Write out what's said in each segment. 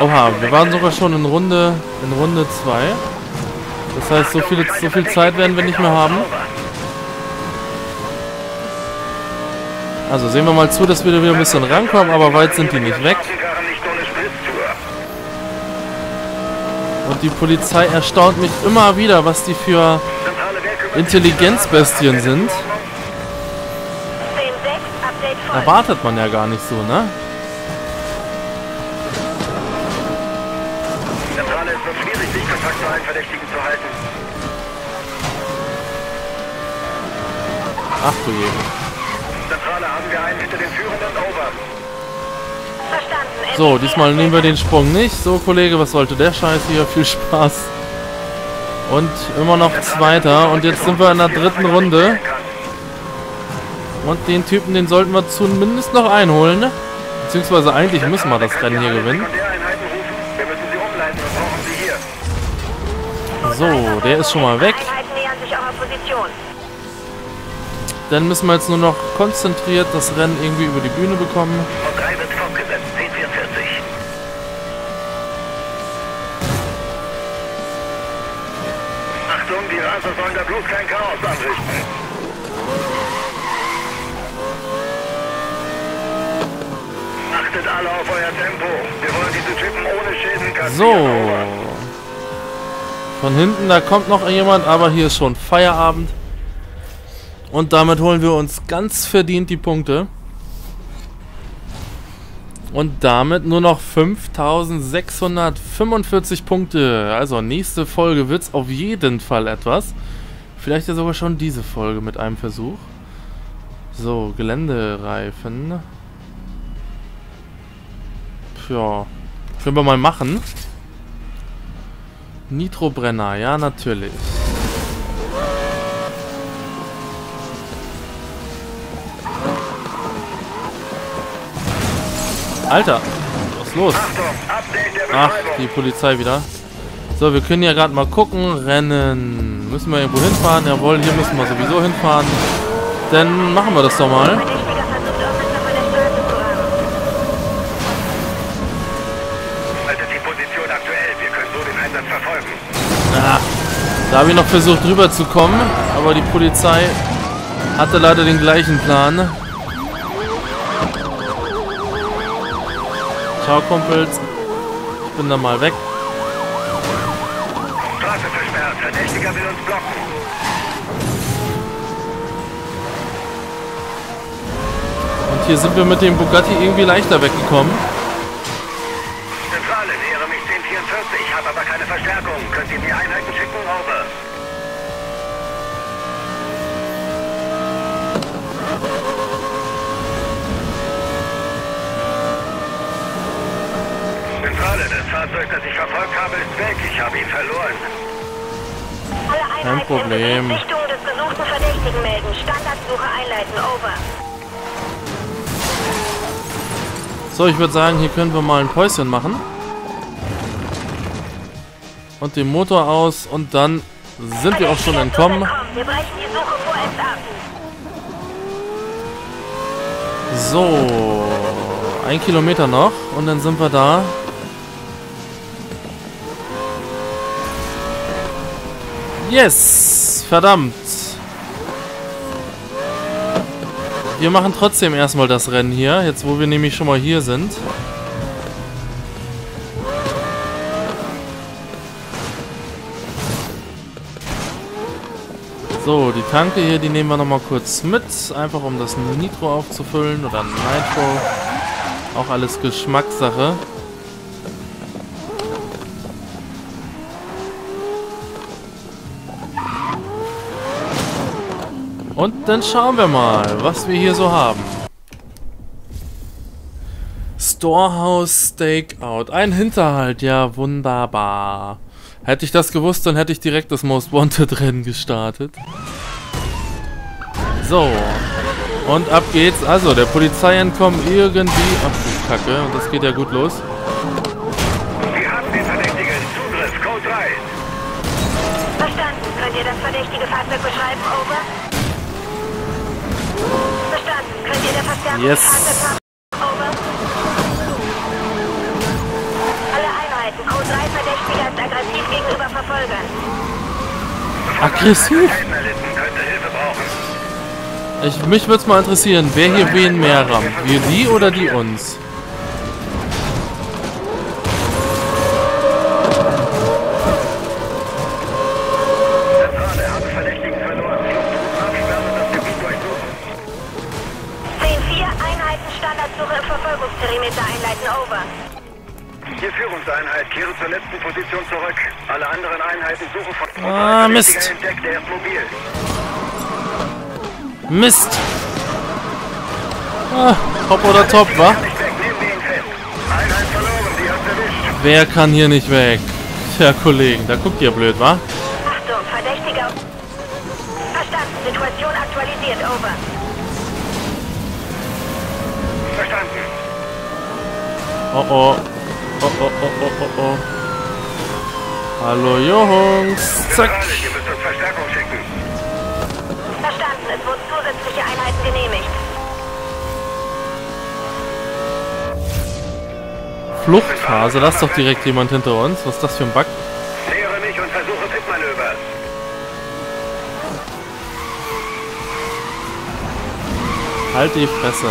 Oha, wir waren sogar schon in Runde in Runde 2. Das heißt, so, viele, so viel Zeit werden wir nicht mehr haben. Also sehen wir mal zu, dass wir wieder ein bisschen rankommen, aber weit sind die nicht weg. Und die Polizei erstaunt mich immer wieder, was die für Intelligenzbestien sind. Erwartet man ja gar nicht so, ne? Ist nur schwierig, Sichtkontakt zu allen Verdächtigen zu halten. Ach du je. Zentrale haben wir einen hinter den Führenden, over. Verstanden. So, diesmal nehmen wir den Sprung nicht. So, Kollege, was sollte der Scheiß hier? Viel Spaß. Und immer noch Zweiter. Und jetzt sind wir in der dritten Runde. Und den Typen, den sollten wir zumindest noch einholen. Ne? Beziehungsweise eigentlich müssen wir das Rennen hier gewinnen. So, der ist schon mal weg. Dann müssen wir jetzt nur noch konzentriert das Rennen irgendwie über die Bühne bekommen. Achtung, die Raser sollen da bloß kein Chaos anrichten. Achtet alle auf euer Tempo. Wir wollen diese Typen ohne Schäden kassieren. So. Von hinten, da kommt noch jemand, aber hier ist schon Feierabend. Und damit holen wir uns ganz verdient die Punkte. Und damit nur noch 5645 Punkte. Also nächste Folge wird es auf jeden Fall etwas. Vielleicht ja sogar schon diese Folge mit einem Versuch. So, Geländereifen. Ja, können wir mal machen. Nitrobrenner, ja natürlich. Alter, was ist los? Ach, die Polizei wieder. So, wir können ja gerade mal gucken. Rennen. Müssen wir irgendwo hinfahren? Jawohl, hier müssen wir sowieso hinfahren. Dann machen wir das doch mal. Da habe ich noch versucht drüber zu kommen, aber die Polizei hatte leider den gleichen Plan. Ciao Kumpels. Ich bin da mal weg. Straße versperrt. Verdächtiger will uns blocken. Und hier sind wir mit dem Bugatti irgendwie leichter weggekommen. Zentrale, nähere mich 1044, habe aber keine Verstärkung. Könnt ihr mir Einheiten schicken? Over. Zentrale, das Fahrzeug, das ich verfolgt habe, ist weg. Ich habe ihn verloren. Kein Problem. Richtung des gesuchten Verdächtigen melden. Standardsuche einleiten. Over. So, ich würde sagen, hier können wir mal ein Päuschen machen. Und den Motor aus und dann sind wir auch schon entkommen. So, ein Kilometer noch und dann sind wir da. Yes! Verdammt! Wir machen trotzdem erstmal das Rennen hier, jetzt wo wir nämlich schon mal hier sind. So, die Tanke hier, die nehmen wir nochmal kurz mit. Einfach um das Nitro aufzufüllen oder Nitro. Auch alles Geschmackssache. Und dann schauen wir mal, was wir hier so haben. Storehouse Stakeout. Ein Hinterhalt, ja wunderbar. Hätte ich das gewusst, dann hätte ich direkt das Most Wanted Rennen gestartet. So. Und ab geht's. Also, der Polizei entkommen irgendwie... Ach du Kacke, und das geht ja gut los. Wir haben den Verdächtigen. Zugriff, Code 3. Verstanden. Könnt ihr das verdächtige Fahrzeug beschreiben? Over. Verstanden. Könnt ihr der Verstärkung yes. Fahrzeug Over. Aggressiv. Aggressiv? Ich, mich würde es mal interessieren, wer hier wen mehr rammt. Wir die oder die uns? Hier Führungseinheit, kehre zur letzten Position zurück. Alle anderen Einheiten suchen von... Ah, Mist. Entdeckt, er ist mobil. Mist! Ah, hopp oder top, wa? Die. Wer kann hier nicht weg? Tja, Kollegen, da guckt ihr blöd, wa? Achtung, Verdächtiger. Verstanden, Situation aktualisiert, over. Verstanden. Oh oh. Oh oh oh oh oh oh. Hallo Jungs. Zack. Ihr müsst uns Verstärkung schicken. Verstanden, es wurden zusätzliche Einheiten genehmigt. Fluchtphase, da ist doch direkt jemand hinter uns. Was ist das für ein Bug? Nähere mich und versuche Tippmanöver. Halt die Fresse.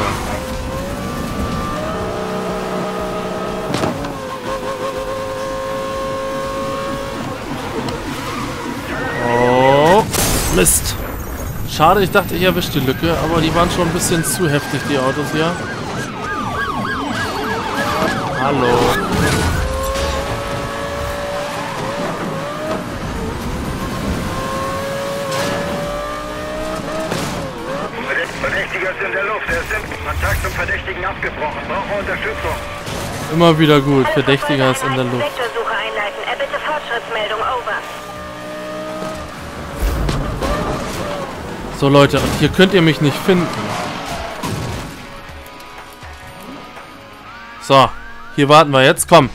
Mist. Schade, ich dachte, ich erwische die Lücke, aber die waren schon ein bisschen zu heftig, die Autos hier. Hallo. Verdächtiger ist in der Luft. Er ist im Kontakt zum Verdächtigen abgebrochen. Brauche Unterstützung. Immer wieder gut. Verdächtiger ist in der Luft. So Leute, und hier könnt ihr mich nicht finden. So, hier warten wir jetzt. Komm,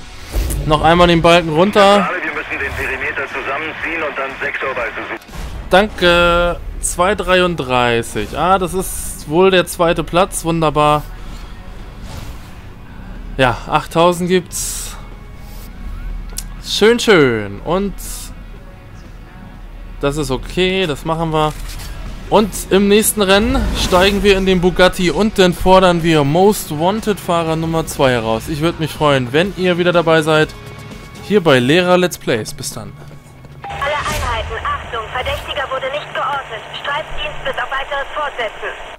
noch einmal den Balken runter. Alle, wir müssen den Perimeter zusammenziehen und dann sektorweise suchen. Danke. 2,33. Ah, das ist wohl der zweite Platz. Wunderbar. Ja, 8000 gibt's. Schön, schön. Und das ist okay. Das machen wir. Und im nächsten Rennen steigen wir in den Bugatti und dann fordern wir Most Wanted Fahrer Nummer 2 heraus. Ich würde mich freuen, wenn ihr wieder dabei seid. Hier bei Lehrer Let's Plays. Bis dann. Alle Einheiten, Achtung, Verdächtiger wurde nicht geortet. Streifdienst bis auf weiteres fortsetzen.